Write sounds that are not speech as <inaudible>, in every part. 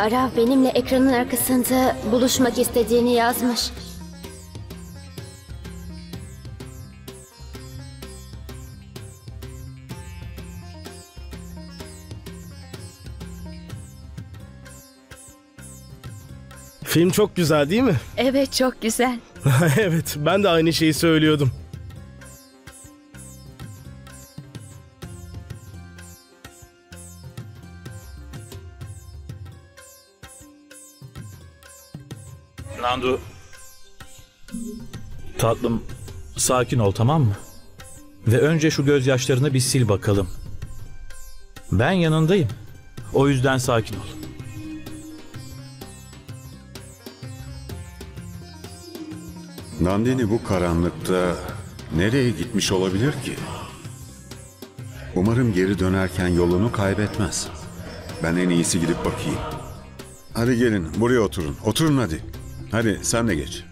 Arav benimle ekranın arkasında buluşmak istediğini yazmış. Film çok güzel değil mi? Evet çok güzel. <laughs> evet, ben de aynı şeyi söylüyordum. Nandu. Tatlım, sakin ol tamam mı? Ve önce şu gözyaşlarını bir sil bakalım. Ben yanındayım. O yüzden sakin ol. Nandini bu karanlıkta nereye gitmiş olabilir ki? Umarım geri dönerken yolunu kaybetmez. Ben en iyisi gidip bakayım. Hadi gelin buraya oturun. Oturun hadi. Hadi sen de geç.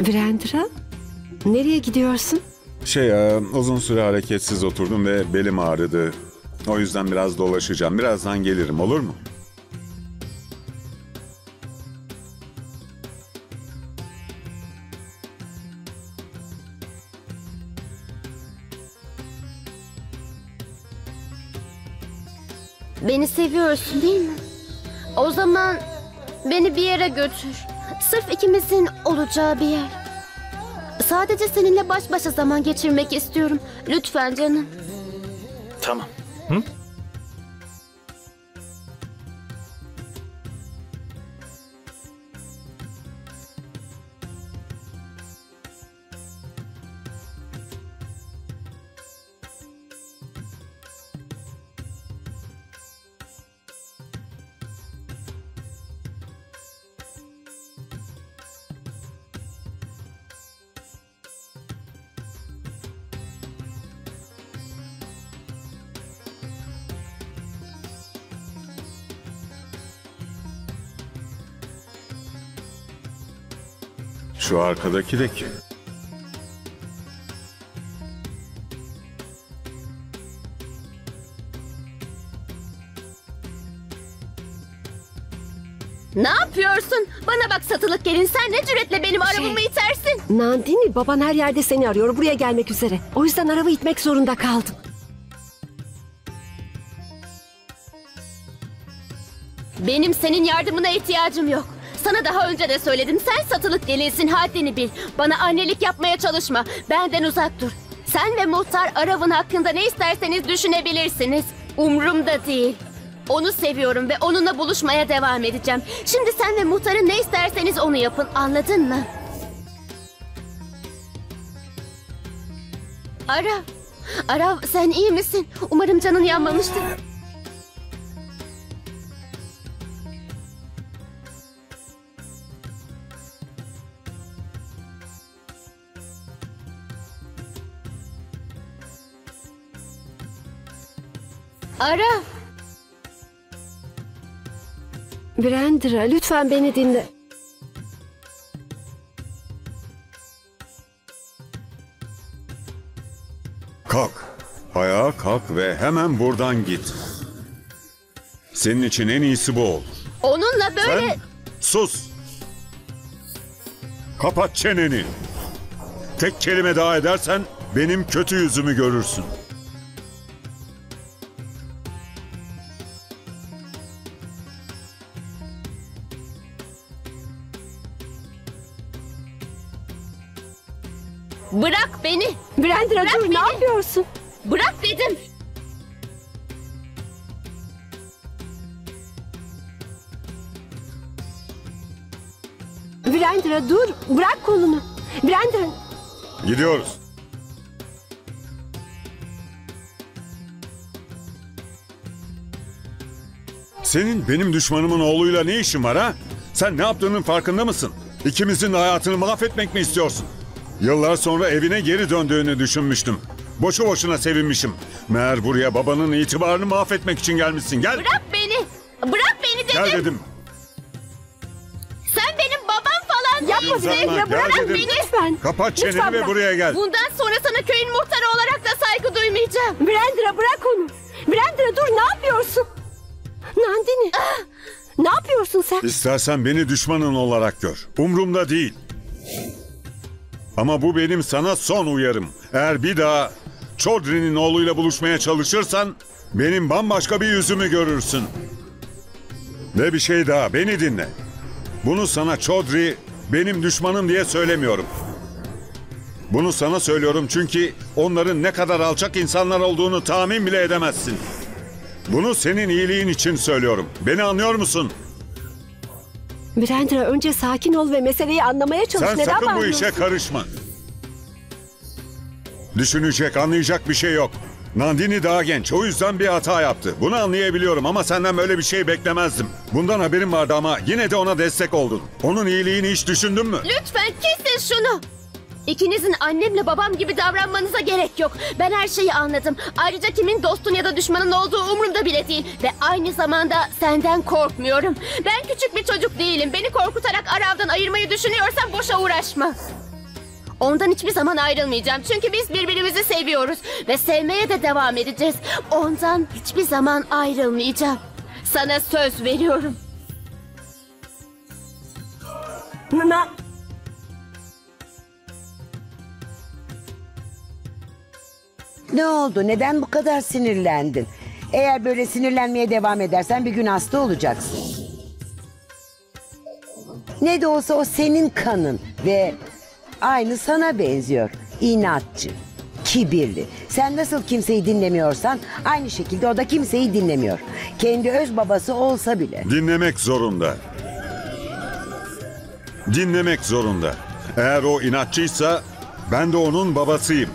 Virendra, nereye gidiyorsun? Şey e, uzun süre hareketsiz oturdum ve belim ağrıdı. O yüzden biraz dolaşacağım. Birazdan gelirim olur mu? Beni seviyorsun değil mi? O zaman beni bir yere götür. Sırf ikimizin olacağı bir yer. Sadece seninle baş başa zaman geçirmek istiyorum. Lütfen canım. Tamam. Hı? Şu arkadaki de kim? Ne yapıyorsun? Bana bak satılık gelin sen ne cüretle benim arabamı itersin? Nandini, baban her yerde seni arıyor. Buraya gelmek üzere. O yüzden araba itmek zorunda kaldım. Benim senin yardımına ihtiyacım yok. Sana daha önce de söyledim. Sen satılık gelinsin haddini bil. Bana annelik yapmaya çalışma. Benden uzak dur. Sen ve muhtar Arav'ın hakkında ne isterseniz düşünebilirsiniz. Umrumda değil. Onu seviyorum ve onunla buluşmaya devam edeceğim. Şimdi sen ve muhtarın ne isterseniz onu yapın. Anladın mı? Arav. Arav sen iyi misin? Umarım canın yanmamıştır. Arav. Virendra, lütfen beni dinle. Kalk. Ayağa kalk ve hemen buradan git. Senin için en iyisi bu olur. Onunla böyle... Sen sus. Kapat çeneni. Tek kelime daha edersen benim kötü yüzümü görürsün. Bırak beni. Bırak dur, beni. ne yapıyorsun? Bırak dedim. Virendra dur, bırak kolunu. Virendra, Gidiyoruz. Senin benim düşmanımın oğluyla ne işin var ha? Sen ne yaptığının farkında mısın? İkimizin de hayatını mahvetmek mi istiyorsun? Yıllar sonra evine geri döndüğünü düşünmüştüm. Boşu boşuna sevinmişim. Meğer buraya babanın itibarını mahvetmek için gelmişsin. Gel. Bırak beni. Bırak beni dedim. Gel dedim. Sen benim babam falan yapma gel bırak dedim. beni lütfen. Kapat çeneni Lütfen ve bırak. buraya gel. Bundan sonra sana köyün muhtarı olarak da saygı duymayacağım. Virendra bırak onu. Virendra dur, ne yapıyorsun? Nandini. Ne yapıyorsun sen? İstersen beni düşmanın olarak gör. Umrumda değil. Ama bu benim sana son uyarım. Eğer bir daha Chaudhry'nin oğluyla buluşmaya çalışırsan benim bambaşka bir yüzümü görürsün. Ve bir şey daha beni dinle. Bunu sana Chaudhry benim düşmanım diye söylemiyorum. Bunu sana söylüyorum çünkü onların ne kadar alçak insanlar olduğunu tahmin bile edemezsin. Bunu senin iyiliğin için söylüyorum. Beni anlıyor musun? Brandra önce sakin ol ve meseleyi anlamaya çalış. Sen Neden sakın bu bağırıyorsun? işe karışma. Düşünecek, anlayacak bir şey yok. Nandini daha genç, o yüzden bir hata yaptı. Bunu anlayabiliyorum ama senden böyle bir şey beklemezdim. Bundan haberim vardı ama yine de ona destek oldun. Onun iyiliğini hiç düşündün mü? Lütfen kesin şunu. İkinizin annemle babam gibi davranmanıza gerek yok. Ben her şeyi anladım. Ayrıca kimin dostun ya da düşmanın olduğu umurumda bile değil. Ve aynı zamanda senden korkmuyorum. Ben küçük bir çocuk değilim. Beni korkutarak Arav'dan ayırmayı düşünüyorsan boşa uğraşma. Ondan hiçbir zaman ayrılmayacağım. Çünkü biz birbirimizi seviyoruz. Ve sevmeye de devam edeceğiz. Ondan hiçbir zaman ayrılmayacağım. Sana söz veriyorum. Na- Ne oldu? Neden bu kadar sinirlendin? Eğer böyle sinirlenmeye devam edersen bir gün hasta olacaksın. Ne de olsa o senin kanın ve aynı sana benziyor. İnatçı, kibirli. Sen nasıl kimseyi dinlemiyorsan aynı şekilde o da kimseyi dinlemiyor. Kendi öz babası olsa bile. Dinlemek zorunda. Dinlemek zorunda. Eğer o inatçıysa ben de onun babasıyım.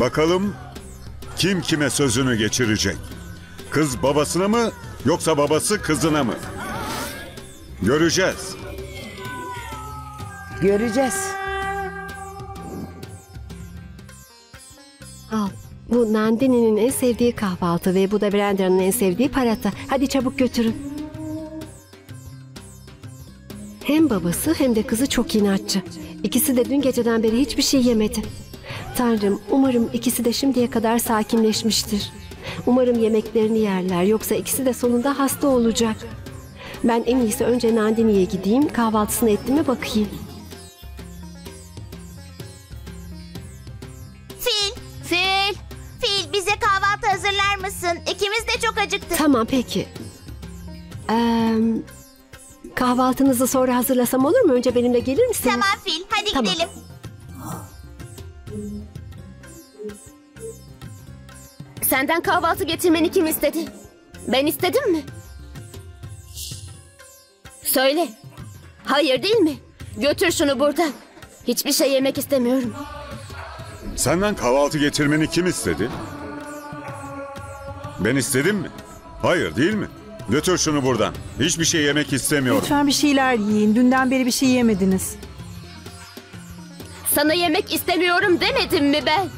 Bakalım kim kime sözünü geçirecek? Kız babasına mı yoksa babası kızına mı? Göreceğiz. Göreceğiz. Al. Bu Nandini'nin en sevdiği kahvaltı ve bu da Brandra'nın en sevdiği parata. Hadi çabuk götürün. Hem babası hem de kızı çok inatçı. İkisi de dün geceden beri hiçbir şey yemedi. Tanrım umarım ikisi de şimdiye kadar sakinleşmiştir. Umarım yemeklerini yerler yoksa ikisi de sonunda hasta olacak. Ben en iyisi önce Nandini'ye gideyim kahvaltısını etti mi bakayım. Fil, Fil! Fil bize kahvaltı hazırlar mısın? İkimiz de çok acıktık. Tamam peki. Ee, kahvaltınızı sonra hazırlasam olur mu? Önce benimle gelir misiniz? Tamam Fil, hadi Tamam. gidelim. Senden kahvaltı getirmeni kim istedi? Ben istedim mi? Söyle. Hayır değil mi? Götür şunu buradan. Hiçbir şey yemek istemiyorum. Senden kahvaltı getirmeni kim istedi? Ben istedim mi? Hayır değil mi? Götür şunu buradan. Hiçbir şey yemek istemiyorum. Lütfen bir şeyler yiyin. Dünden beri bir şey yemediniz. Sana yemek istemiyorum demedim mi ben?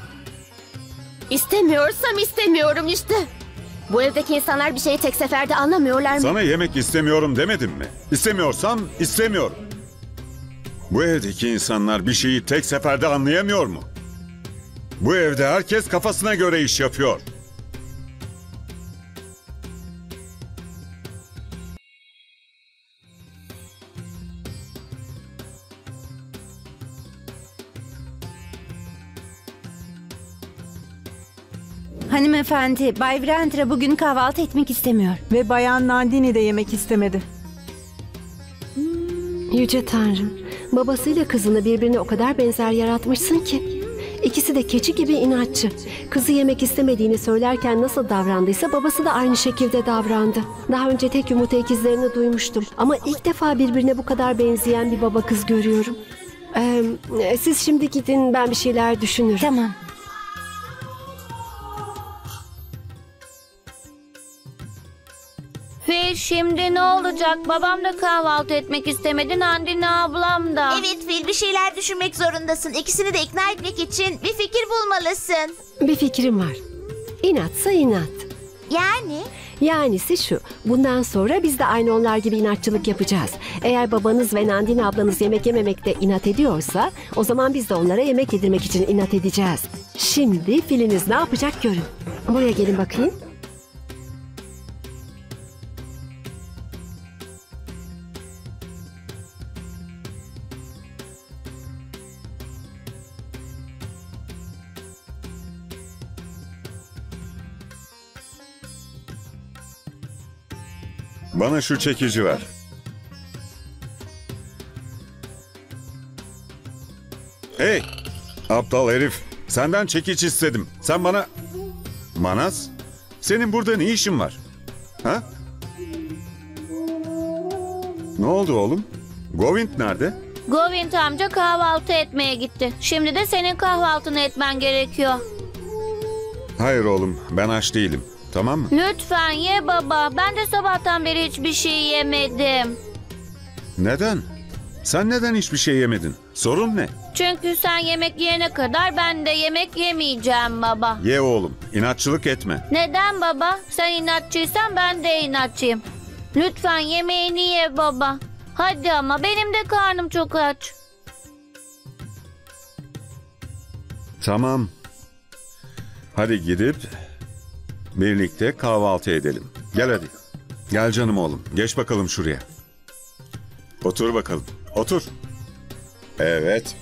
İstemiyorsam istemiyorum işte. Bu evdeki insanlar bir şeyi tek seferde anlamıyorlar mı? Sana yemek istemiyorum demedim mi? İstemiyorsam istemiyorum. Bu evdeki insanlar bir şeyi tek seferde anlayamıyor mu? Bu evde herkes kafasına göre iş yapıyor. Hanımefendi, Bay Virendra bugün kahvaltı etmek istemiyor. Ve Bayan Nandini de yemek istemedi. Yüce Tanrım, babasıyla kızını birbirine o kadar benzer yaratmışsın ki. İkisi de keçi gibi inatçı. Kızı yemek istemediğini söylerken nasıl davrandıysa babası da aynı şekilde davrandı. Daha önce tek yumurta ikizlerini duymuştum. Ama ilk defa birbirine bu kadar benzeyen bir baba kız görüyorum. Ee, siz şimdi gidin ben bir şeyler düşünürüm. Tamam. Şimdi ne olacak? Babam da kahvaltı etmek istemedi. Nandine ablam da. Evet Fil, bir şeyler düşünmek zorundasın. İkisini de ikna etmek için bir fikir bulmalısın. Bir fikrim var. İnatsa inat. Yani? Yanisi şu, bundan sonra biz de aynı onlar gibi inatçılık yapacağız. Eğer babanız ve Nandine ablanız yemek yememekte inat ediyorsa, o zaman biz de onlara yemek yedirmek için inat edeceğiz. Şimdi filiniz ne yapacak görün. Buraya gelin bakayım. Bana şu çekici ver. Hey! Aptal herif. Senden çekiç istedim. Sen bana... Manas? Senin burada ne işin var? Ha? Ne oldu oğlum? Govind nerede? Govind amca kahvaltı etmeye gitti. Şimdi de senin kahvaltını etmen gerekiyor. Hayır oğlum, ben aç değilim. Tamam mı? Lütfen ye baba. Ben de sabahtan beri hiçbir şey yemedim. Neden? Sen neden hiçbir şey yemedin? Sorun ne? Çünkü sen yemek yiyene kadar ben de yemek yemeyeceğim baba. Ye oğlum, inatçılık etme. Neden baba? Sen inatçıysan ben de inatçıyım. Lütfen yemeğini ye baba. Hadi ama benim de karnım çok aç. Tamam. Hadi gidip birlikte kahvaltı edelim. Gel hadi. Gel canım oğlum. Geç bakalım şuraya. Otur bakalım. Otur. Evet.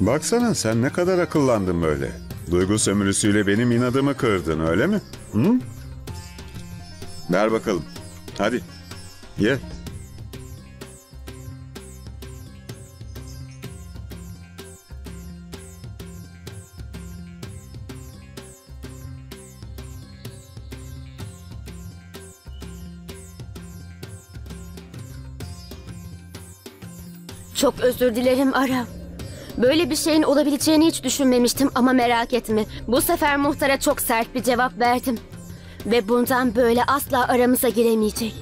Baksana sen ne kadar akıllandın böyle. Duygu sömürüsüyle benim inadımı kırdın öyle mi? Hı? Ver bakalım. Hadi. Ye. Çok özür dilerim Ara. Böyle bir şeyin olabileceğini hiç düşünmemiştim ama merak etme. Bu sefer muhtara çok sert bir cevap verdim. Ve bundan böyle asla aramıza giremeyecek.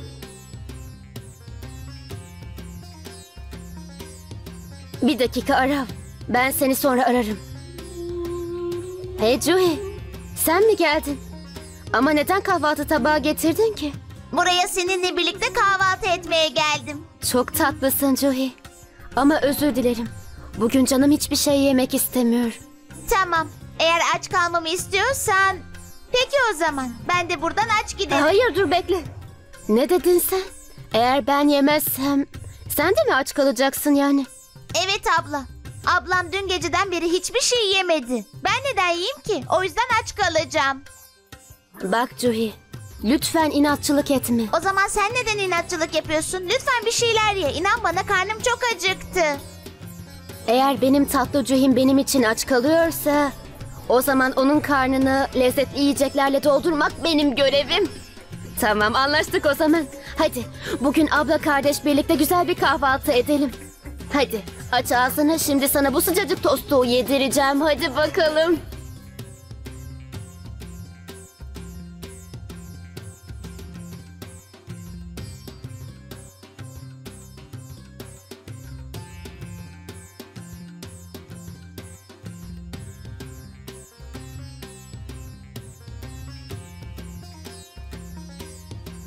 Bir dakika Arav. Ben seni sonra ararım. Hey Juhi. Sen mi geldin? Ama neden kahvaltı tabağı getirdin ki? Buraya seninle birlikte kahvaltı etmeye geldim. Çok tatlısın Juhi. Ama özür dilerim. Bugün canım hiçbir şey yemek istemiyor. Tamam. Eğer aç kalmamı istiyorsan... Peki o zaman. Ben de buradan aç giderim. Hayır dur bekle. Ne dedin sen? Eğer ben yemezsem sen de mi aç kalacaksın yani? Evet abla. Ablam dün geceden beri hiçbir şey yemedi. Ben neden yiyeyim ki? O yüzden aç kalacağım. Bak Juhi, lütfen inatçılık etme. O zaman sen neden inatçılık yapıyorsun? Lütfen bir şeyler ye. İnan bana karnım çok acıktı. Eğer benim tatlı Juhi'm benim için aç kalıyorsa... O zaman onun karnını lezzetli yiyeceklerle doldurmak benim görevim. Tamam anlaştık o zaman. Hadi bugün abla kardeş birlikte güzel bir kahvaltı edelim. Hadi aç ağzını şimdi sana bu sıcacık tostu yedireceğim. Hadi bakalım.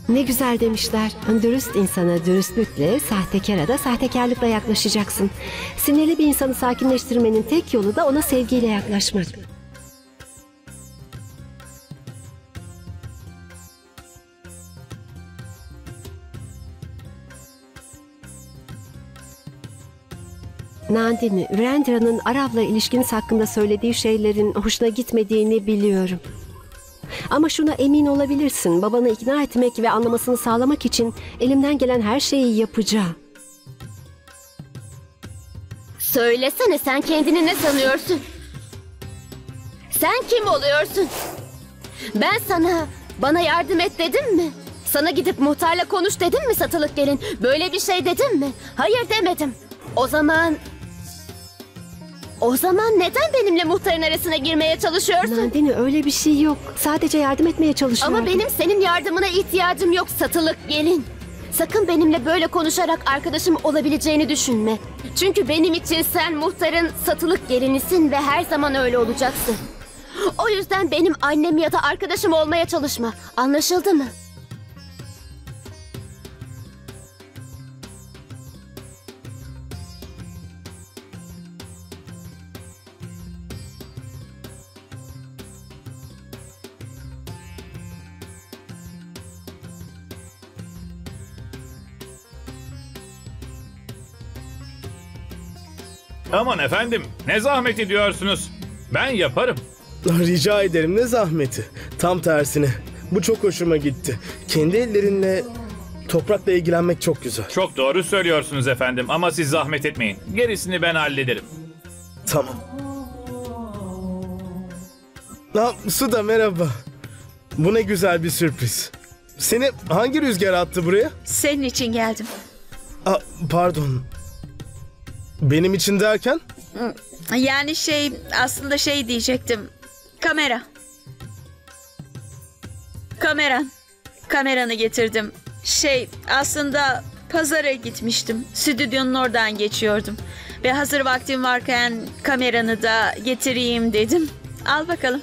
Ne güzel demişler. Dürüst insana dürüstlükle, sahtekara da sahtekarlıkla yaklaşacaksın. Sinirli bir insanı sakinleştirmenin tek yolu da ona sevgiyle yaklaşmak. Nandini, Rendra'nın Arav'la ilişkiniz hakkında söylediği şeylerin hoşuna gitmediğini biliyorum. Ama şuna emin olabilirsin. Babanı ikna etmek ve anlamasını sağlamak için elimden gelen her şeyi yapacağım. Söylesene sen kendini ne sanıyorsun? Sen kim oluyorsun? Ben sana bana yardım et dedim mi? Sana gidip muhtarla konuş dedim mi satılık gelin? Böyle bir şey dedim mi? Hayır demedim. O zaman... O zaman neden benimle muhtarın arasına girmeye çalışıyorsun? Nandini öyle bir şey yok. Sadece yardım etmeye çalışıyorum. Ama benim senin yardımına ihtiyacım yok satılık gelin. Sakın benimle böyle konuşarak arkadaşım olabileceğini düşünme. Çünkü benim için sen muhtarın satılık gelinisin ve her zaman öyle olacaksın. O yüzden benim annem ya da arkadaşım olmaya çalışma. Anlaşıldı mı? Aman efendim ne zahmet ediyorsunuz. Ben yaparım. Rica ederim ne zahmeti. Tam tersine. Bu çok hoşuma gitti. Kendi ellerinle toprakla ilgilenmek çok güzel. Çok doğru söylüyorsunuz efendim ama siz zahmet etmeyin. Gerisini ben hallederim. Tamam. Ha, Suda merhaba. Bu ne güzel bir sürpriz. Seni hangi rüzgar attı buraya? Senin için geldim. Aa, pardon. Benim için derken? Yani şey aslında şey diyecektim. Kamera. Kameran. Kameranı getirdim. Şey aslında pazara gitmiştim. Stüdyonun oradan geçiyordum. Ve hazır vaktim varken kameranı da getireyim dedim. Al bakalım.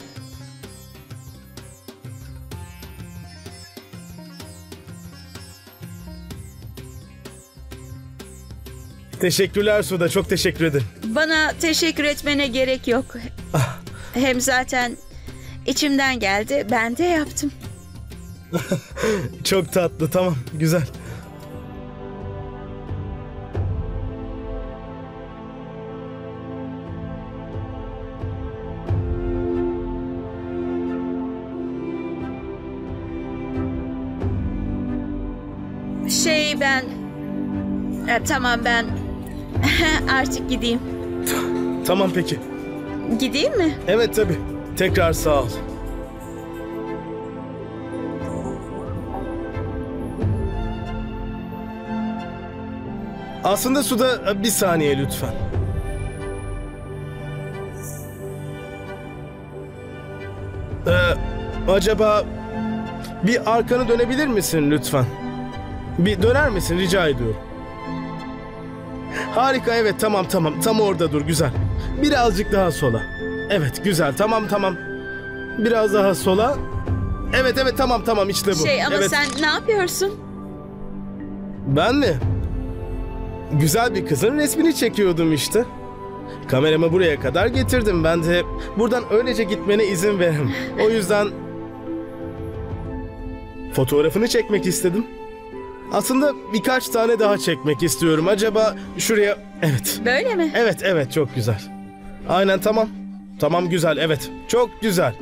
Teşekkürler Suda, çok teşekkür ederim. Bana teşekkür etmene gerek yok. Hem zaten içimden geldi. Ben de yaptım. <laughs> Çok tatlı, tamam, güzel. Şey ben... E, tamam ben <laughs> artık gideyim. Tamam peki. Gideyim mi? Evet tabii. Tekrar sağ ol. Aslında suda bir saniye lütfen. Ee, acaba bir arkanı dönebilir misin lütfen? Bir döner misin rica ediyorum. Harika evet tamam tamam tam orada dur güzel. Birazcık daha sola. Evet güzel tamam tamam. Biraz daha sola. Evet evet tamam tamam işte bu. Şey ama evet. sen ne yapıyorsun? Ben mi? Güzel bir kızın resmini çekiyordum işte. Kameramı buraya kadar getirdim. Ben de buradan öylece gitmene izin veririm. O yüzden fotoğrafını çekmek istedim. Aslında birkaç tane daha çekmek istiyorum. Acaba şuraya... Evet. Böyle mi? Evet, evet. Çok güzel. Aynen tamam. Tamam güzel. Evet. Çok güzel.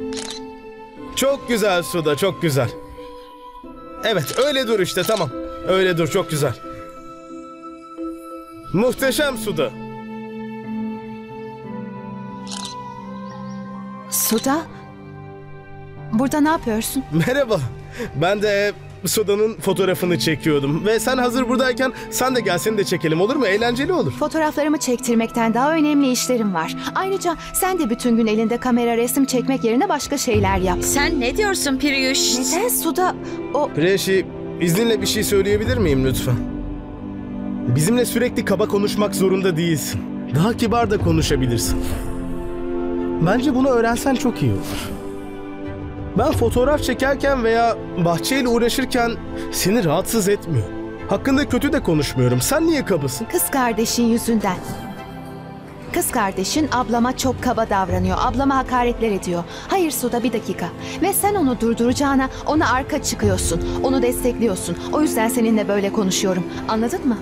Çok güzel Suda. Çok güzel. Evet. Öyle dur işte. Tamam. Öyle dur. Çok güzel. Muhteşem Suda. Suda? Burada ne yapıyorsun? Merhaba. Ben de Suda'nın fotoğrafını çekiyordum. Ve sen hazır buradayken sen de gel seni de çekelim olur mu? Eğlenceli olur. Fotoğraflarımı çektirmekten daha önemli işlerim var. Ayrıca sen de bütün gün elinde kamera resim çekmek yerine başka şeyler yap. Sen ne diyorsun Priyuş? Neden Suda o... Preşi izninle bir şey söyleyebilir miyim lütfen? Bizimle sürekli kaba konuşmak zorunda değilsin. Daha kibar da konuşabilirsin. Bence bunu öğrensen çok iyi olur. Ben fotoğraf çekerken veya bahçeyle uğraşırken seni rahatsız etmiyor. Hakkında kötü de konuşmuyorum. Sen niye kabasın? Kız kardeşin yüzünden. Kız kardeşin ablama çok kaba davranıyor. Ablama hakaretler ediyor. Hayır Suda bir dakika. Ve sen onu durduracağına ona arka çıkıyorsun. Onu destekliyorsun. O yüzden seninle böyle konuşuyorum. Anladın mı?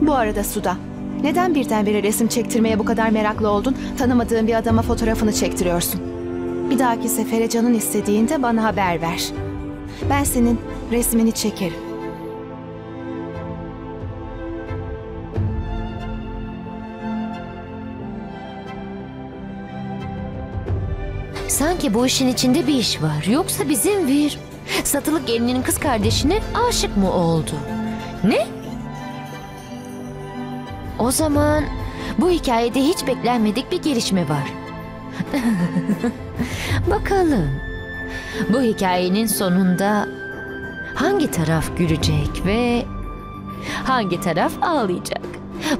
Bu arada Suda. Neden birdenbire resim çektirmeye bu kadar meraklı oldun? Tanımadığın bir adama fotoğrafını çektiriyorsun. Bir dahaki sefere canın istediğinde bana haber ver. Ben senin resmini çekerim. Sanki bu işin içinde bir iş var. Yoksa bizim Vir satılık gelinin kız kardeşine aşık mı oldu? Ne? O zaman bu hikayede hiç beklenmedik bir gelişme var. <laughs> Bakalım. Bu hikayenin sonunda hangi taraf gülecek ve hangi taraf ağlayacak?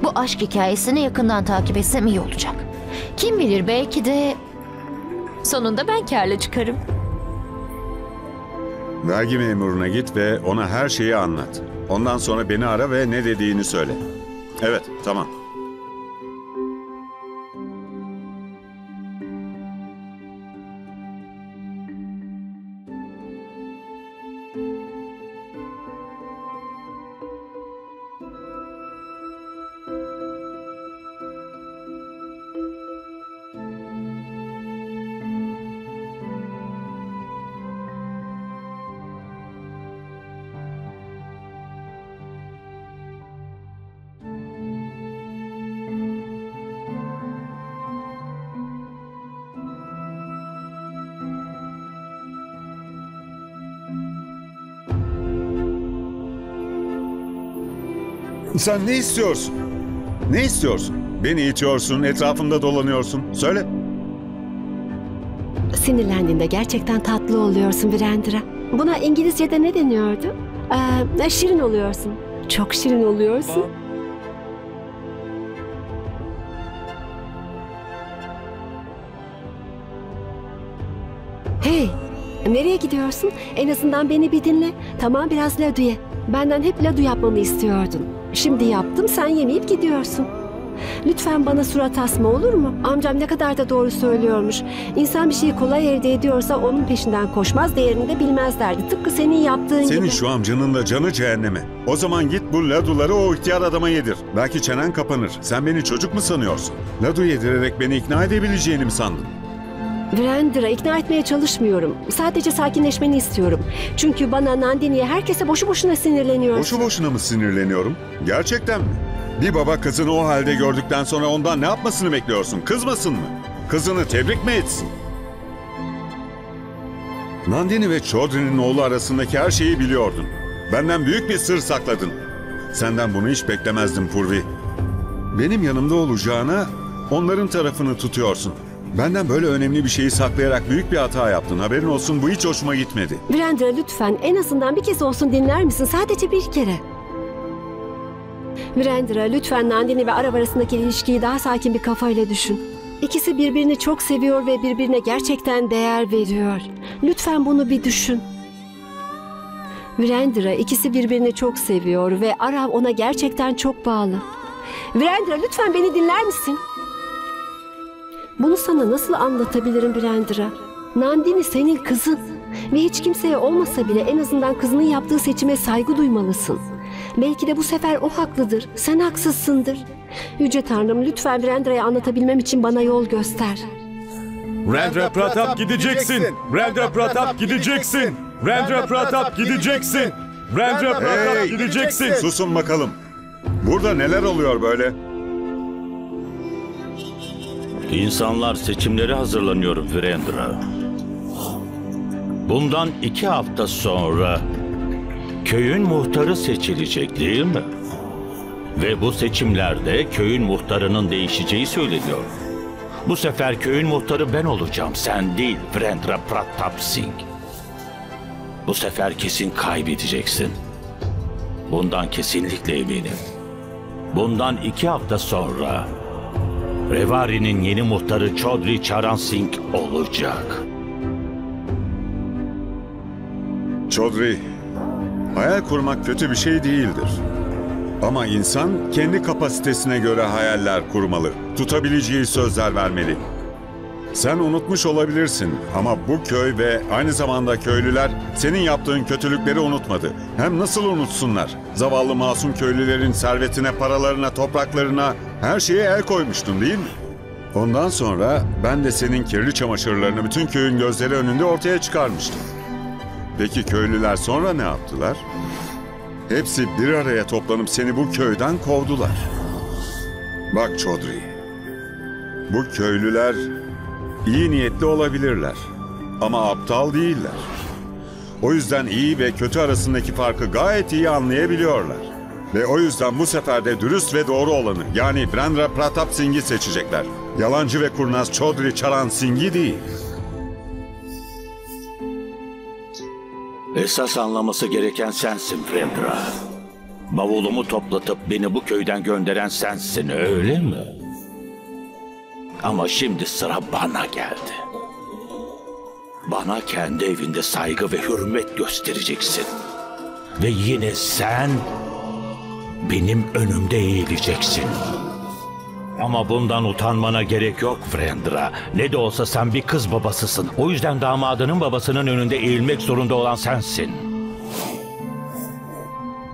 Bu aşk hikayesini yakından takip etsem iyi olacak. Kim bilir belki de sonunda ben karlı çıkarım. Vergi memuruna git ve ona her şeyi anlat. Ondan sonra beni ara ve ne dediğini söyle. Evet, tamam. Sen ne istiyorsun? Ne istiyorsun? Beni itiyorsun, etrafımda dolanıyorsun. Söyle. Sinirlendiğinde gerçekten tatlı oluyorsun Virendra. Buna İngilizce'de ne deniyordu? Ee, şirin oluyorsun. Çok şirin oluyorsun. Hey, nereye gidiyorsun? En azından beni bir dinle. Tamam biraz ladu ye. Benden hep ladu yapmamı istiyordun. Şimdi yaptım sen yemeyip gidiyorsun. Lütfen bana surat asma olur mu? Amcam ne kadar da doğru söylüyormuş. İnsan bir şeyi kolay elde ediyorsa onun peşinden koşmaz, değerini de bilmez derdi. Tıpkı senin yaptığın Senin gibi. şu amcanın da canı cehenneme. O zaman git bu laduları o ihtiyar adama yedir. Belki çenen kapanır. Sen beni çocuk mu sanıyorsun? Ladu yedirerek beni ikna edebileceğini mi sandın? Virendra ikna etmeye çalışmıyorum. Sadece sakinleşmeni istiyorum. Çünkü bana Nandini'ye herkese boşu boşuna sinirleniyorsun. Boşu boşuna mı sinirleniyorum? Gerçekten mi? Bir baba kızını o halde gördükten sonra ondan ne yapmasını bekliyorsun? Kızmasın mı? Kızını tebrik mi etsin? Nandini ve Chaudhry'nin oğlu arasındaki her şeyi biliyordun. Benden büyük bir sır sakladın. Senden bunu hiç beklemezdim Purvi. Benim yanımda olacağına onların tarafını tutuyorsun. Benden böyle önemli bir şeyi saklayarak büyük bir hata yaptın. Haberin olsun bu hiç hoşuma gitmedi. Virendra lütfen en azından bir kez olsun dinler misin? Sadece bir kere. Virendra lütfen Nandini ve Arav arasındaki ilişkiyi daha sakin bir kafayla düşün. İkisi birbirini çok seviyor ve birbirine gerçekten değer veriyor. Lütfen bunu bir düşün. Virendra ikisi birbirini çok seviyor ve Arav ona gerçekten çok bağlı. Virendra lütfen beni dinler misin? Bunu sana nasıl anlatabilirim Virendra? Nandini senin kızın ve hiç kimseye olmasa bile en azından kızının yaptığı seçime saygı duymalısın. Belki de bu sefer o haklıdır, sen haksızsındır. Yüce Tanrım lütfen Virendra'ya anlatabilmem için bana yol göster. Rendra Pratap gideceksin. Rendra Pratap gideceksin. Rendra Pratap gideceksin. Rendra Pratap gideceksin. Susun bakalım. Burada neler oluyor böyle? İnsanlar seçimlere hazırlanıyor Virendra. Bundan iki hafta sonra köyün muhtarı seçilecek değil mi? Ve bu seçimlerde köyün muhtarının değişeceği söyleniyor. Bu sefer köyün muhtarı ben olacağım, sen değil Virendra Pratap Singh. Bu sefer kesin kaybedeceksin. Bundan kesinlikle eminim. Bundan iki hafta sonra Revari'nin yeni muhtarı Chaudhry Charan Singh olacak. Chaudhry, hayal kurmak kötü bir şey değildir. Ama insan kendi kapasitesine göre hayaller kurmalı. Tutabileceği sözler vermeli. Sen unutmuş olabilirsin ama bu köy ve aynı zamanda köylüler senin yaptığın kötülükleri unutmadı. Hem nasıl unutsunlar? Zavallı masum köylülerin servetine, paralarına, topraklarına her şeye el koymuştun değil mi? Ondan sonra ben de senin kirli çamaşırlarını bütün köyün gözleri önünde ortaya çıkarmıştım. Peki köylüler sonra ne yaptılar? Hepsi bir araya toplanıp seni bu köyden kovdular. Bak Chaudhry, bu köylüler iyi niyetli olabilirler ama aptal değiller. O yüzden iyi ve kötü arasındaki farkı gayet iyi anlayabiliyorlar. Ve o yüzden bu sefer de dürüst ve doğru olanı yani Brandra Pratap Singh'i seçecekler. Yalancı ve kurnaz Chaudhry Charan Singh'i değil. Esas anlaması gereken sensin Virendra. Bavulumu toplatıp beni bu köyden gönderen sensin öyle mi? Ama şimdi sıra bana geldi. Bana kendi evinde saygı ve hürmet göstereceksin. Ve yine sen benim önümde eğileceksin. Ama bundan utanmana gerek yok Frendra. Ne de olsa sen bir kız babasısın. O yüzden damadının babasının önünde eğilmek zorunda olan sensin.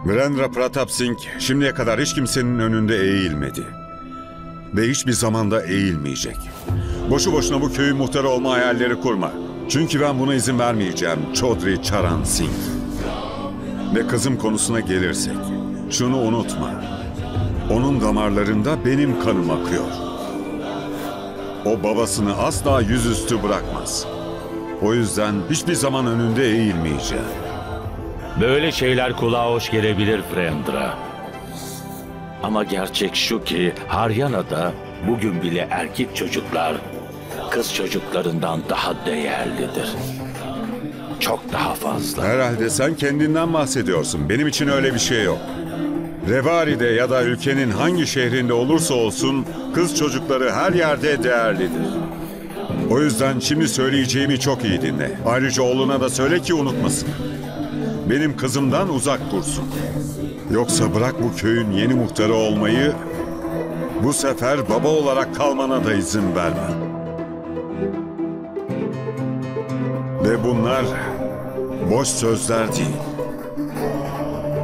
Virendra Pratap Singh şimdiye kadar hiç kimsenin önünde eğilmedi. Ve hiçbir zamanda eğilmeyecek. Boşu boşuna bu köyün muhtarı olma hayalleri kurma. Çünkü ben buna izin vermeyeceğim Chaudhry Charan Singh. Ve kızım konusuna gelirsek, şunu unutma. Onun damarlarında benim kanım akıyor. O babasını asla yüzüstü bırakmaz. O yüzden hiçbir zaman önünde eğilmeyeceğim. Böyle şeyler kulağa hoş gelebilir Frendra. Ama gerçek şu ki Haryana'da bugün bile erkek çocuklar kız çocuklarından daha değerlidir. Çok daha fazla. Herhalde sen kendinden bahsediyorsun. Benim için öyle bir şey yok. Revari'de ya da ülkenin hangi şehrinde olursa olsun kız çocukları her yerde değerlidir. O yüzden şimdi söyleyeceğimi çok iyi dinle. Ayrıca oğluna da söyle ki unutmasın. Benim kızımdan uzak dursun. Yoksa bırak bu köyün yeni muhtarı olmayı, bu sefer baba olarak kalmana da izin vermem. Ve bunlar boş sözler değil.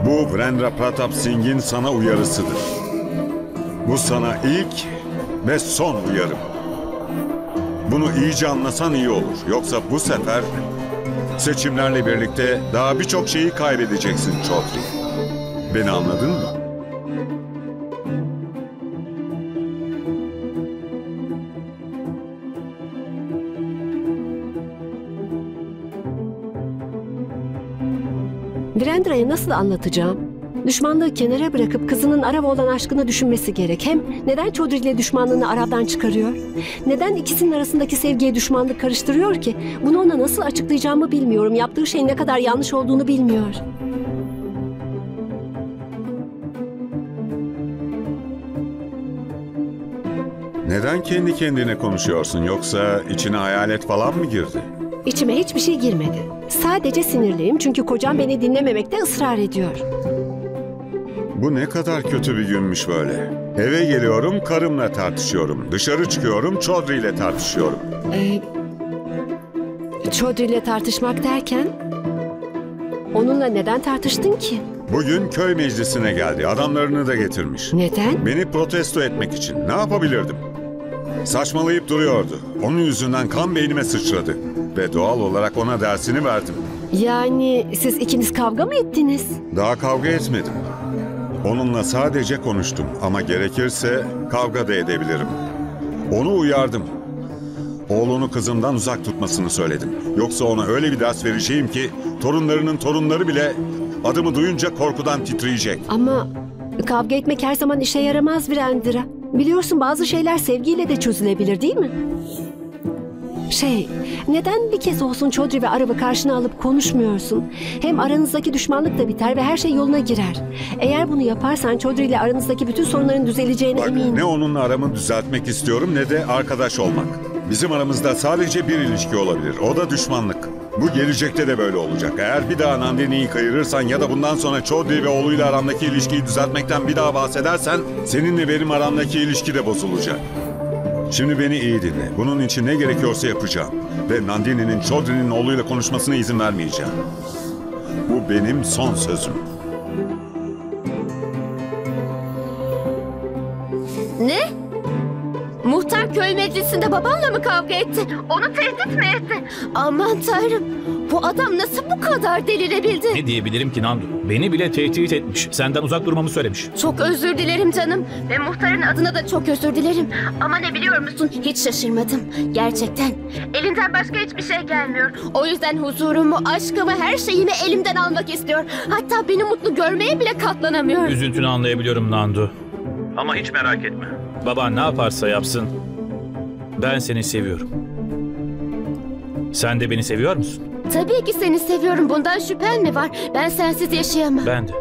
Bu Vrendra Pratap Singh'in sana uyarısıdır. Bu sana ilk ve son uyarım. Bunu iyice anlasan iyi olur. Yoksa bu sefer seçimlerle birlikte daha birçok şeyi kaybedeceksin Chaudhry. Beni anladın mı? Virendra'ya nasıl anlatacağım? Düşmanlığı kenara bırakıp kızının Arava olan aşkını düşünmesi gerek. Hem neden Chaudhry ile düşmanlığını Arap'tan çıkarıyor? Neden ikisinin arasındaki sevgiye düşmanlık karıştırıyor ki? Bunu ona nasıl açıklayacağımı bilmiyorum. Yaptığı şeyin ne kadar yanlış olduğunu bilmiyor. Neden kendi kendine konuşuyorsun yoksa içine hayalet falan mı girdi? İçime hiçbir şey girmedi. Sadece sinirliyim çünkü kocam beni dinlememekte ısrar ediyor. Bu ne kadar kötü bir günmüş böyle. Eve geliyorum karımla tartışıyorum. Dışarı çıkıyorum Chaudhry ile tartışıyorum. Ee, Chaudhry ile tartışmak derken... Onunla neden tartıştın ki? Bugün köy meclisine geldi. Adamlarını da getirmiş. Neden? Beni protesto etmek için. Ne yapabilirdim? Saçmalayıp duruyordu. Onun yüzünden kan beynime sıçradı. Ve doğal olarak ona dersini verdim. Yani siz ikiniz kavga mı ettiniz? Daha kavga etmedim. Onunla sadece konuştum ama gerekirse kavga da edebilirim. Onu uyardım. Oğlunu kızımdan uzak tutmasını söyledim. Yoksa ona öyle bir ders vereceğim ki torunlarının torunları bile adımı duyunca korkudan titreyecek. Ama kavga etmek her zaman işe yaramaz Virendra. Biliyorsun bazı şeyler sevgiyle de çözülebilir değil mi? Şey, neden bir kez olsun Chaudhry ve Arab'ı karşına alıp konuşmuyorsun? Hem aranızdaki düşmanlık da biter ve her şey yoluna girer. Eğer bunu yaparsan Chaudhry ile aranızdaki bütün sorunların düzeleceğine Bak eminim. ne onunla aramı düzeltmek istiyorum ne de arkadaş olmak. Bizim aramızda sadece bir ilişki olabilir. O da düşmanlık. Bu gelecekte de böyle olacak. Eğer bir daha Nandini'yi kayırırsan ya da bundan sonra Chaudhry ve oğluyla aramdaki ilişkiyi düzeltmekten bir daha bahsedersen seninle benim aramdaki ilişki de bozulacak. Şimdi beni iyi dinle. Bunun için ne gerekiyorsa yapacağım. Ve Nandini'nin Chaudhry'nin oğluyla konuşmasına izin vermeyeceğim. Bu benim son sözüm. Ne? Muhtar köy meclisinde babanla mı kavga etti? Onu tehdit mi etti? Aman tanrım. Bu adam nasıl bu kadar delirebildi? Ne diyebilirim ki Nandu? Beni bile tehdit etmiş. Senden uzak durmamı söylemiş. Çok özür dilerim canım. Ve muhtarın adına da çok özür dilerim. Ama ne biliyor musun? Hiç şaşırmadım. Gerçekten. Elinden başka hiçbir şey gelmiyor. O yüzden huzurumu, aşkımı, her şeyimi elimden almak istiyor. Hatta beni mutlu görmeye bile katlanamıyor. Üzüntünü anlayabiliyorum Nandu. Ama hiç merak etme. Baban ne yaparsa yapsın. Ben seni seviyorum. Sen de beni seviyor musun? Tabii ki seni seviyorum. Bundan şüphen mi var? Ben sensiz yaşayamam. Ben de.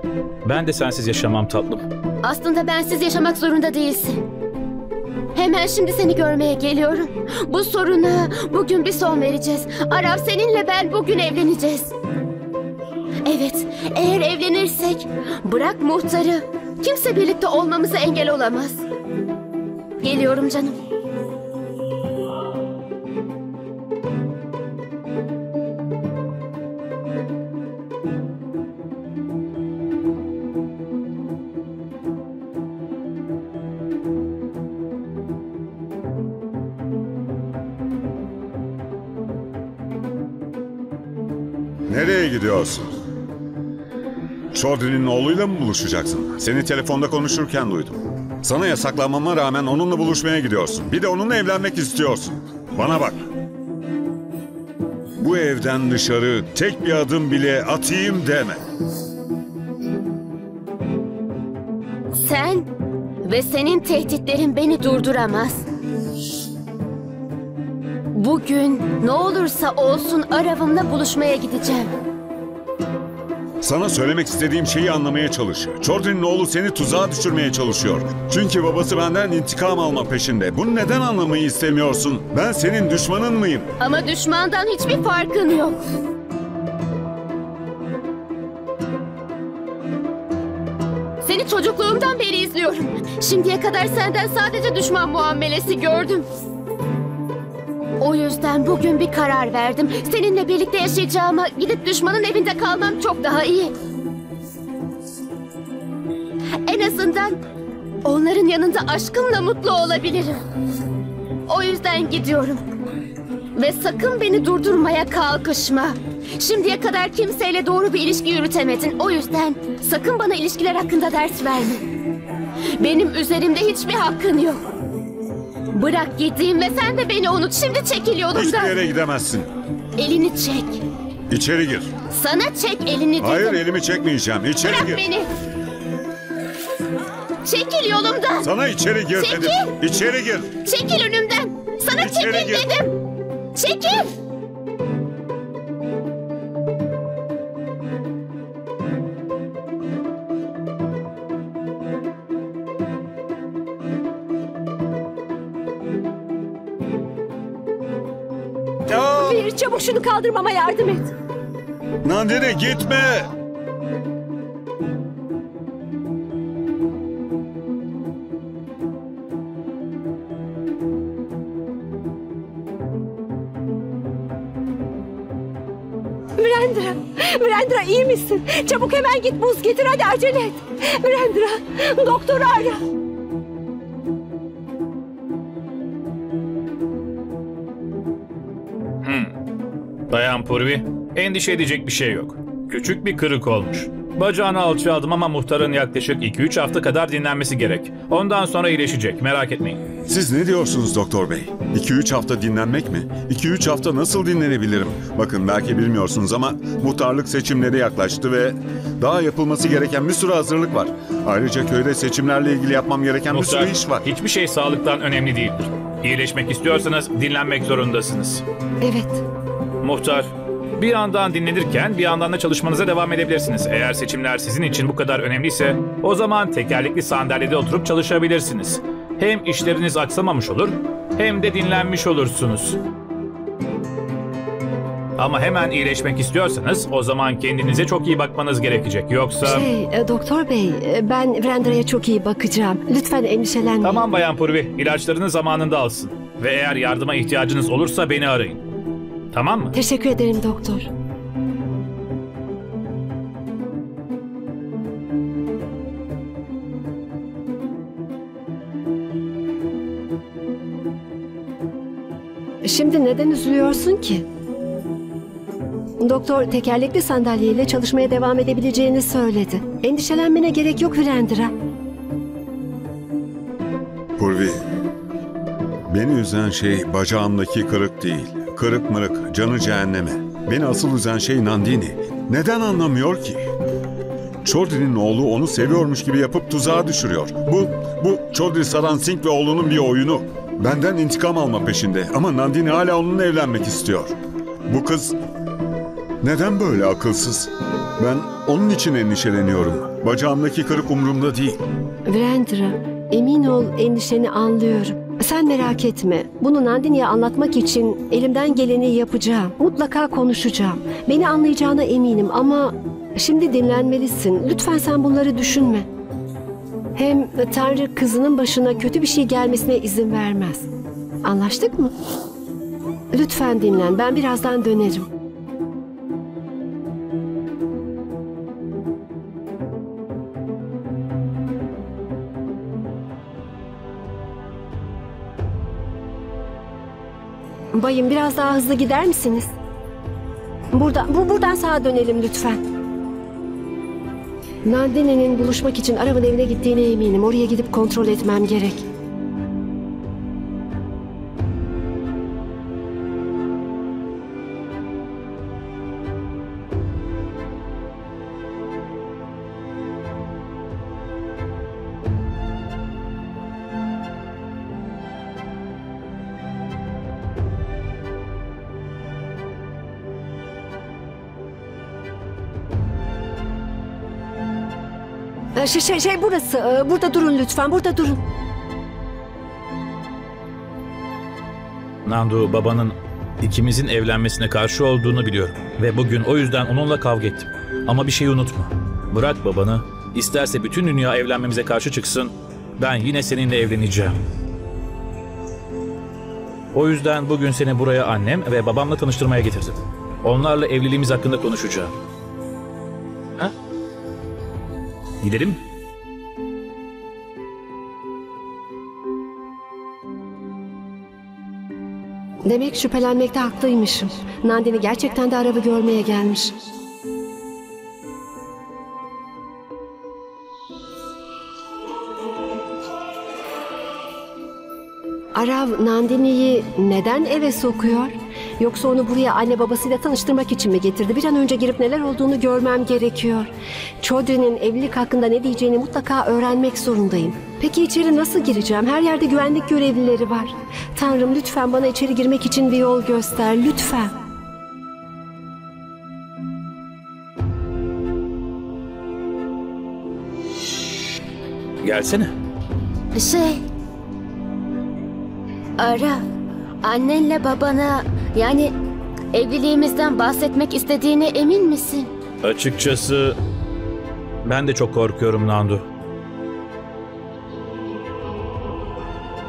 Ben de sensiz yaşamam tatlım. Aslında bensiz yaşamak zorunda değilsin. Hemen şimdi seni görmeye geliyorum. Bu soruna bugün bir son vereceğiz. Araf seninle ben bugün evleneceğiz. Evet, eğer evlenirsek bırak muhtarı. Kimse birlikte olmamıza engel olamaz. Geliyorum canım. Nereye gidiyorsun? Chaudhry'nin oğluyla mı buluşacaksın? Seni telefonda konuşurken duydum. Sana yasaklanmama rağmen onunla buluşmaya gidiyorsun. Bir de onunla evlenmek istiyorsun. Bana bak. Bu evden dışarı tek bir adım bile atayım deme. Sen Ve senin tehditlerin beni durduramaz. Bugün ne olursa olsun Arav'ımla buluşmaya gideceğim. Sana söylemek istediğim şeyi anlamaya çalış. Jordan'ın oğlu seni tuzağa düşürmeye çalışıyor. Çünkü babası benden intikam alma peşinde. Bunu neden anlamayı istemiyorsun? Ben senin düşmanın mıyım? Ama düşmandan hiçbir farkın yok. Seni çocukluğumdan beri izliyorum. Şimdiye kadar senden sadece düşman muamelesi gördüm. O yüzden bugün bir karar verdim. Seninle birlikte yaşayacağıma gidip düşmanın evinde kalmam çok daha iyi. En azından onların yanında aşkımla mutlu olabilirim. O yüzden gidiyorum. Ve sakın beni durdurmaya kalkışma. Şimdiye kadar kimseyle doğru bir ilişki yürütemedin. O yüzden sakın bana ilişkiler hakkında ders verme. Benim üzerimde hiçbir hakkın yok. Bırak gideyim ve sen de beni unut. Şimdi çekil yolumdan. Hiçbir yere gidemezsin. Elini çek. İçeri gir. Sana çek elini dedim. Hayır elimi çekmeyeceğim. İçeri Bırak gir. beni. Çekil yolumdan. Sana içeri gir Çekil. dedim. İçeri gir. Çekil önümden. Sana İçeri çekil gir. dedim. Çekil. Bir çabuk şunu kaldırmama yardım et. Nandine gitme. Brandra, Brandra iyi misin? Çabuk hemen git buz getir hadi acele et. Brandra, doktoru ara. Dayan Purvi. Endişe edecek bir şey yok. Küçük bir kırık olmuş. Bacağını alçaldım ama muhtarın yaklaşık 2-3 hafta kadar dinlenmesi gerek. Ondan sonra iyileşecek merak etmeyin. Siz ne diyorsunuz doktor bey? 2-3 hafta dinlenmek mi? 2-3 hafta nasıl dinlenebilirim? Bakın belki bilmiyorsunuz ama muhtarlık seçimleri yaklaştı ve daha yapılması gereken bir sürü hazırlık var. Ayrıca köyde seçimlerle ilgili yapmam gereken bir Muhtar, sürü iş var. hiçbir şey sağlıktan önemli değildir. İyileşmek istiyorsanız dinlenmek zorundasınız. Evet. Muhtar, bir yandan dinlenirken bir yandan da çalışmanıza devam edebilirsiniz. Eğer seçimler sizin için bu kadar önemliyse o zaman tekerlekli sandalyede oturup çalışabilirsiniz. Hem işleriniz aksamamış olur hem de dinlenmiş olursunuz. Ama hemen iyileşmek istiyorsanız o zaman kendinize çok iyi bakmanız gerekecek. Yoksa... Şey, e, doktor bey, e, ben Brandra'ya çok iyi bakacağım. Lütfen endişelenmeyin. Tamam Bayan Purvi, ilaçlarını zamanında alsın. Ve eğer yardıma ihtiyacınız olursa beni arayın. Tamam mı? Teşekkür ederim doktor. Şimdi neden üzülüyorsun ki? Doktor tekerlekli sandalyeyle çalışmaya devam edebileceğini söyledi. Endişelenmene gerek yok Virendra. Purvi, beni üzen şey bacağımdaki kırık değil. Kırık mırık, canı cehenneme. Beni asıl üzen şey Nandini. Neden anlamıyor ki? Chaudhry'nin oğlu onu seviyormuş gibi yapıp tuzağa düşürüyor. Bu, bu Chaudhry Saran Singh ve oğlunun bir oyunu. Benden intikam alma peşinde ama Nandini hala onunla evlenmek istiyor. Bu kız neden böyle akılsız? Ben onun için endişeleniyorum. Bacağımdaki kırık umurumda değil. Virendra, emin ol endişeni anlıyorum. Sen merak etme. Bunu Nandini'ye anlatmak için elimden geleni yapacağım. Mutlaka konuşacağım. Beni anlayacağına eminim ama şimdi dinlenmelisin. Lütfen sen bunları düşünme. Hem Tanrı kızının başına kötü bir şey gelmesine izin vermez. Anlaştık mı? Lütfen dinlen. Ben birazdan dönerim. Bayım biraz daha hızlı gider misiniz? Burada, bu buradan sağa dönelim lütfen. Nandine'nin buluşmak için Arav'ın evine gittiğine eminim. Oraya gidip kontrol etmem gerek. Ee, Şey, şey, şey burası. Ee, Burada durun lütfen. Burada durun. Nandu babanın ikimizin evlenmesine karşı olduğunu biliyorum. Ve bugün o yüzden onunla kavga ettim. Ama bir şeyi unutma. Bırak babanı. İsterse bütün dünya evlenmemize karşı çıksın. Ben yine seninle evleneceğim. O yüzden bugün seni buraya annem ve babamla tanıştırmaya getirdim. Onlarla evliliğimiz hakkında konuşacağım. Gidelim? Demek şüphelenmekte haklıymışım. Nandini gerçekten de Arav'ı görmeye gelmiş. Arav Nandini'yi neden eve sokuyor? Yoksa onu buraya anne babasıyla tanıştırmak için mi getirdi? Bir an önce girip neler olduğunu görmem gerekiyor. Chaudhry'nin evlilik hakkında ne diyeceğini mutlaka öğrenmek zorundayım. Peki içeri nasıl gireceğim? Her yerde güvenlik görevlileri var. Tanrım lütfen bana içeri girmek için bir yol göster. Lütfen. Gelsene. Şey... Ara. Annenle babana yani evliliğimizden bahsetmek istediğine emin misin? Açıkçası ben de çok korkuyorum Nandu.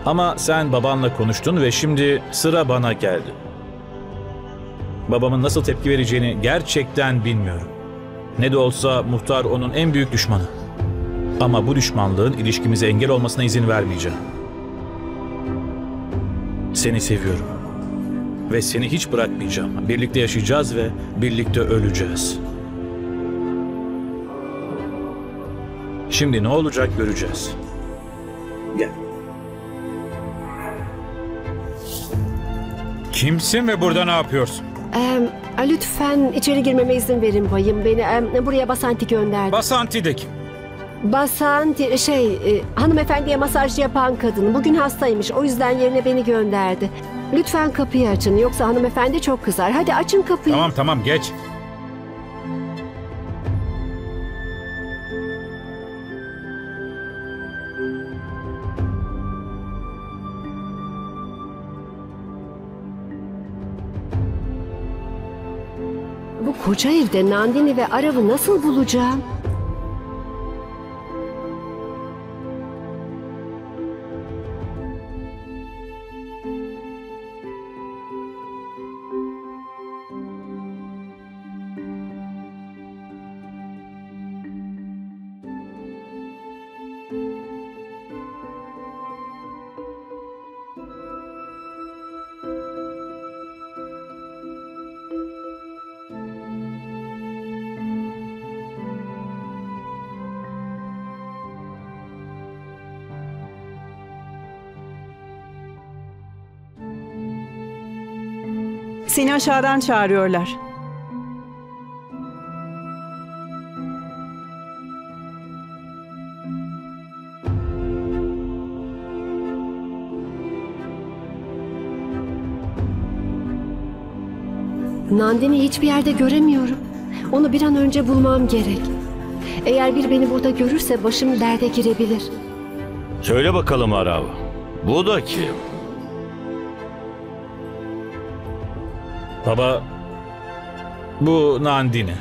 Ama sen babanla konuştun ve şimdi sıra bana geldi. Babamın nasıl tepki vereceğini gerçekten bilmiyorum. Ne de olsa muhtar onun en büyük düşmanı. Ama bu düşmanlığın ilişkimize engel olmasına izin vermeyeceğim. Seni seviyorum. Ve seni hiç bırakmayacağım. Birlikte yaşayacağız ve birlikte öleceğiz. Şimdi ne olacak göreceğiz. Gel. Kimsin ve burada ne yapıyorsun? Ee, lütfen içeri girmeme izin verin bayım. Beni em, buraya Basanti gönderdi. Basanti de kim? Basanti şey e, hanımefendiye masaj yapan kadın. Bugün hastaymış o yüzden yerine beni gönderdi. Lütfen kapıyı açın yoksa hanımefendi çok kızar. Hadi açın kapıyı. Tamam tamam geç. Bu koca evde Nandini ve Arav'ı nasıl bulacağım? Seni aşağıdan çağırıyorlar. Nandini hiçbir yerde göremiyorum. Onu bir an önce bulmam gerek. Eğer bir beni burada görürse başım derde girebilir. Söyle bakalım Arav. Bu da kim? Baba, bu Nandini.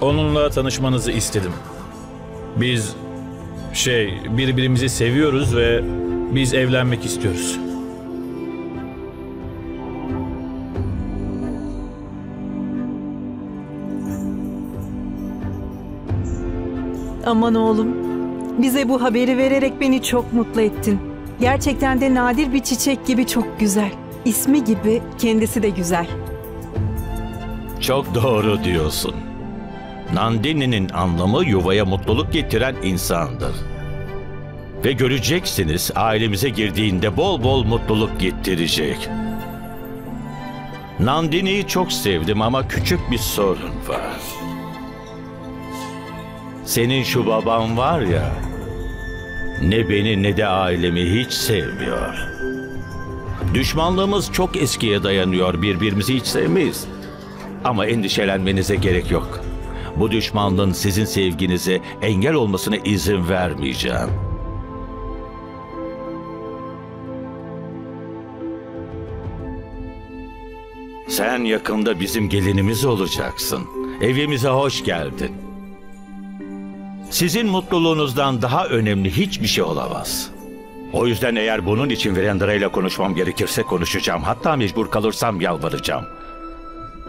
Onunla tanışmanızı istedim. Biz şey birbirimizi seviyoruz ve biz evlenmek istiyoruz. Aman oğlum. Bize bu haberi vererek beni çok mutlu ettin. Gerçekten de nadir bir çiçek gibi çok güzel. İsmi gibi kendisi de güzel. Çok doğru diyorsun. Nandini'nin anlamı yuvaya mutluluk getiren insandır. Ve göreceksiniz ailemize girdiğinde bol bol mutluluk getirecek. Nandini'yi çok sevdim ama küçük bir sorun var. Senin şu baban var ya, ne beni ne de ailemi hiç sevmiyor. Düşmanlığımız çok eskiye dayanıyor, birbirimizi hiç sevmeyiz. Ama endişelenmenize gerek yok. Bu düşmanlığın sizin sevginize engel olmasına izin vermeyeceğim. Sen yakında bizim gelinimiz olacaksın. Evimize hoş geldin. Sizin mutluluğunuzdan daha önemli hiçbir şey olamaz. O yüzden eğer bunun için Virendra ile konuşmam gerekirse konuşacağım. Hatta mecbur kalırsam yalvaracağım.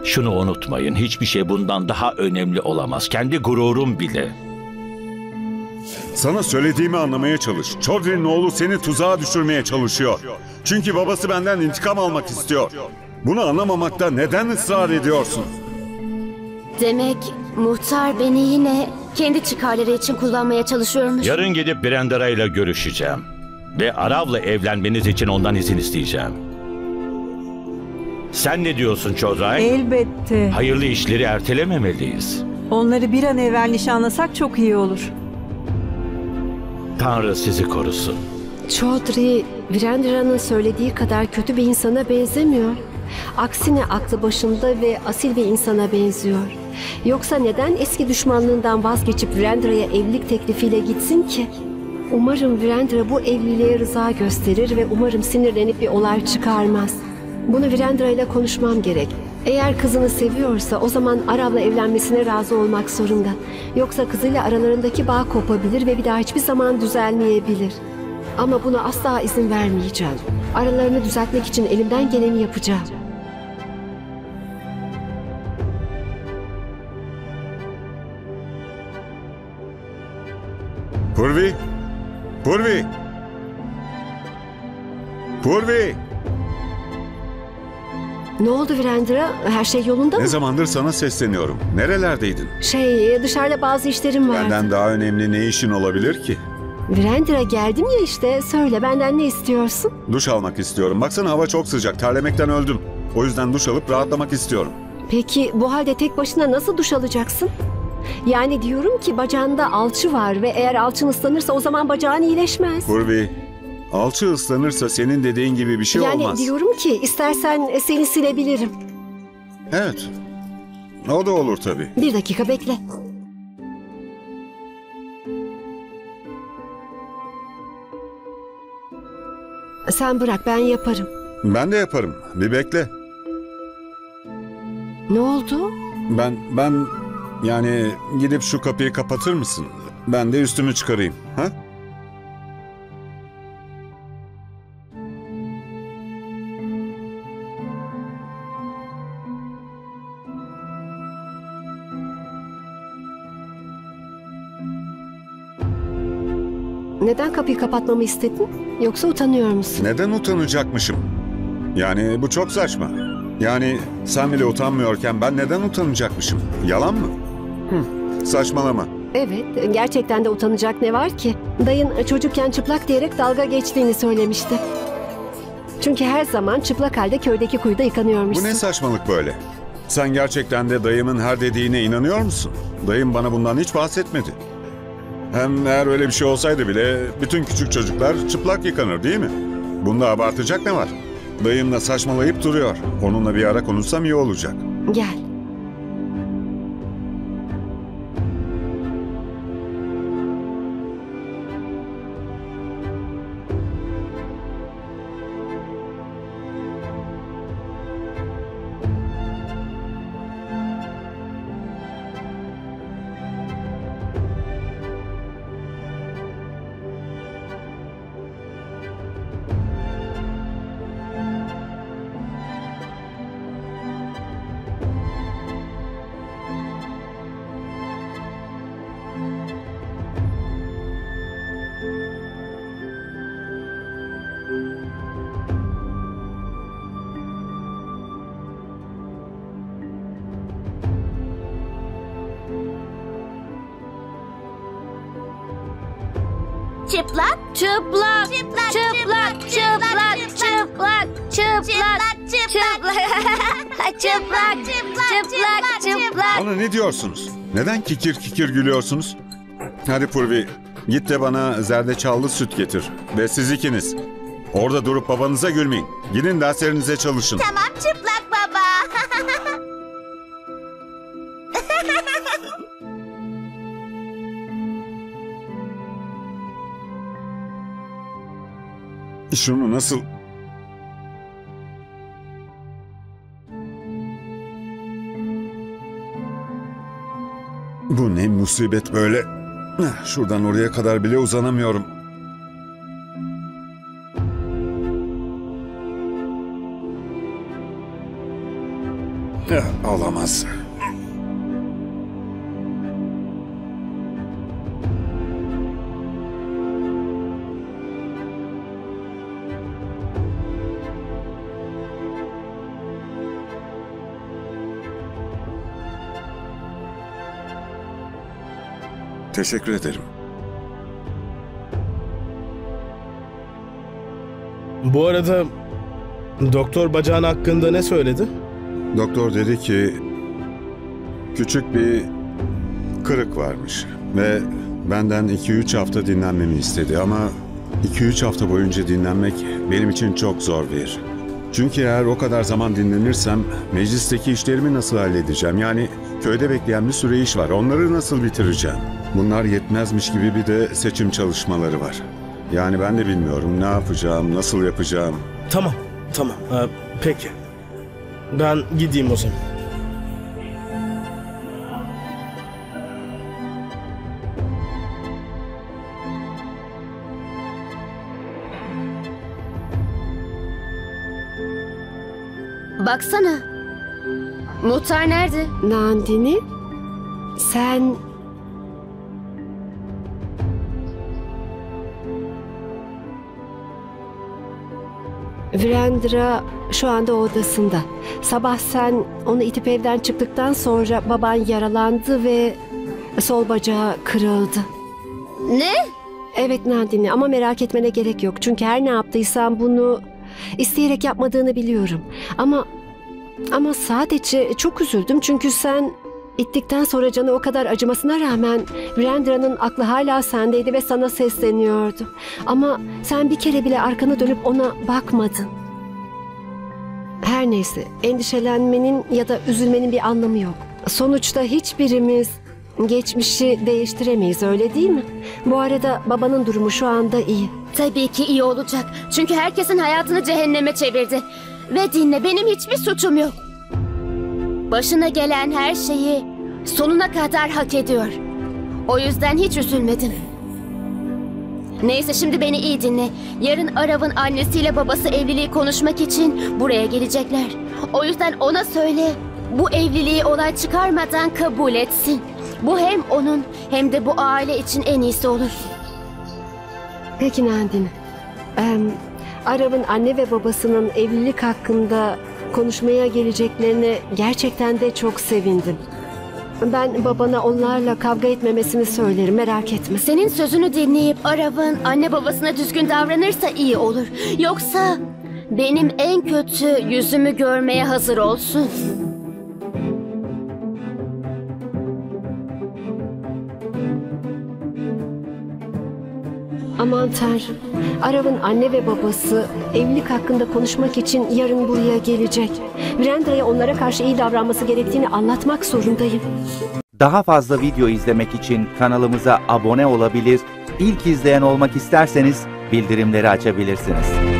Şunu unutmayın, hiçbir şey bundan daha önemli olamaz. Kendi gururum bile. Sana söylediğimi anlamaya çalış. Chaudhry'nin oğlu seni tuzağa düşürmeye çalışıyor. Çünkü babası benden intikam almak istiyor. Bunu anlamamakta neden ısrar ediyorsun? Demek muhtar beni yine kendi çıkarları için kullanmaya çalışıyormuş. Yarın gidip Virendra ile görüşeceğim. Ve Arav'la evlenmeniz için ondan izin isteyeceğim. Sen ne diyorsun Çozay? Elbette. Hayırlı işleri ertelememeliyiz. Onları bir an evvel nişanlasak çok iyi olur. Tanrı sizi korusun. Chaudhry, Virendra'nın söylediği kadar kötü bir insana benzemiyor. Aksine aklı başında ve asil bir insana benziyor. Yoksa neden eski düşmanlığından vazgeçip Virendra'ya evlilik teklifiyle gitsin ki? Umarım Virendra bu evliliğe rıza gösterir ve umarım sinirlenip bir olay çıkarmaz. Bunu Virendra ile konuşmam gerek. Eğer kızını seviyorsa o zaman Arav'la evlenmesine razı olmak zorunda. Yoksa kızıyla aralarındaki bağ kopabilir ve bir daha hiçbir zaman düzelmeyebilir. Ama buna asla izin vermeyeceğim. Aralarını düzeltmek için elimden geleni yapacağım. Purvi! Purvi! Purvi! Ne oldu Virendra? Her şey yolunda Ne mı? zamandır sana sesleniyorum. Nerelerdeydin? Şey, dışarıda bazı işlerim vardı. Benden daha önemli ne işin olabilir ki? Virendra geldim ya işte. Söyle benden ne istiyorsun? Duş almak istiyorum. Baksana hava çok sıcak. Terlemekten öldüm. O yüzden duş alıp rahatlamak istiyorum. Peki bu halde tek başına nasıl duş alacaksın? Yani diyorum ki bacağında alçı var ve eğer alçın ıslanırsa o zaman bacağın iyileşmez. Purvi, alçı ıslanırsa senin dediğin gibi bir şey yani olmaz. diyorum ki istersen seni silebilirim. Evet. O da olur tabii. Bir dakika bekle. Sen bırak ben yaparım. Ben de yaparım. Bir bekle. Ne oldu? Ben, ben yani gidip şu kapıyı kapatır mısın? Ben de üstümü çıkarayım. Ha? Neden kapıyı kapatmamı istedin? Yoksa utanıyor musun? Neden utanacakmışım? Yani bu çok saçma. Yani sen bile utanmıyorken ben neden utanacakmışım? Yalan mı? Saçmalama. Evet, gerçekten de utanacak ne var ki? Dayın çocukken çıplak diyerek dalga geçtiğini söylemişti. Çünkü her zaman çıplak halde köydeki kuyuda Bu yıkanıyormuşsun. ne saçmalık böyle? Sen gerçekten de dayımın her dediğine inanıyor musun? Dayım bana bundan hiç bahsetmedi. Hem eğer öyle bir şey olsaydı bile bütün küçük çocuklar çıplak yıkanır değil mi? Bunda abartacak ne var? Dayımla saçmalayıp duruyor. Onunla bir ara konuşsam iyi olacak. Gel. Çıplak. Çıplak. Çıplak. Çıplak. Çıplak. Çıplak. Çıplak. Çıplak. Çıplak. Çıplak. Çıplak. <laughs> Ne diyorsunuz? Neden kikir kikir gülüyorsunuz? Hadi Purvi, git de bana zerdeçallı süt getir. Ve siz ikiniz. Orada durup babanıza gülmeyin. Gidin derslerinize çalışın. Tamam çıplak Şunu nasıl... Bu ne musibet böyle. Eh, Şuradan oraya kadar bile uzanamıyorum. Eh, Olamaz. Teşekkür ederim. Bu arada doktor bacağın hakkında ne söyledi? Doktor dedi ki küçük bir kırık varmış ve benden 2-3 hafta dinlenmemi istedi ama 2-3 hafta boyunca dinlenmek benim için çok zor bir. Çünkü eğer o kadar zaman dinlenirsem meclisteki işlerimi nasıl halledeceğim? Yani köyde bekleyen bir sürü iş var. Onları nasıl bitireceğim? Bunlar yetmezmiş gibi bir de seçim çalışmaları var. Yani ben de bilmiyorum ne yapacağım, nasıl yapacağım. Tamam, tamam. Ee, peki. Ben gideyim o zaman. Baksana. Muhtar nerede? Nandini, sen... Virendra şu anda odasında. Sabah sen onu itip evden çıktıktan sonra baban yaralandı ve sol bacağı kırıldı. Ne? Evet Nandini ama merak etmene gerek yok. Çünkü her ne yaptıysan bunu isteyerek yapmadığını biliyorum. Ama ama sadece çok üzüldüm çünkü sen ittikten sonra canı o kadar acımasına rağmen Virendra'nın aklı hala sendeydi ve sana sesleniyordu. Ama sen bir kere bile arkanı dönüp ona bakmadın. Her neyse endişelenmenin ya da üzülmenin bir anlamı yok. Sonuçta hiçbirimiz geçmişi değiştiremeyiz öyle değil mi? Bu arada babanın durumu şu anda iyi. Tabii ki iyi olacak. Çünkü herkesin hayatını cehenneme çevirdi. Ve dinle benim hiçbir suçum yok. Başına gelen her şeyi sonuna kadar hak ediyor. O yüzden hiç üzülmedim. Neyse şimdi beni iyi dinle. Yarın Arav'ın annesiyle babası evliliği konuşmak için buraya gelecekler. O yüzden ona söyle bu evliliği olay çıkarmadan kabul etsin. Bu hem onun hem de bu aile için en iyisi olur. Peki Nandini. Ee, Arap'ın anne ve babasının evlilik hakkında konuşmaya geleceklerine gerçekten de çok sevindim. Ben babana onlarla kavga etmemesini söylerim merak etme. Senin sözünü dinleyip Arav'ın anne babasına düzgün davranırsa iyi olur. Yoksa benim en kötü yüzümü görmeye hazır olsun. Aman Tanrım. Arap'ın anne ve babası evlilik hakkında konuşmak için yarın buraya gelecek. Virendra'ya onlara karşı iyi davranması gerektiğini anlatmak zorundayım. Daha fazla video izlemek için kanalımıza abone olabilir, ilk izleyen olmak isterseniz bildirimleri açabilirsiniz.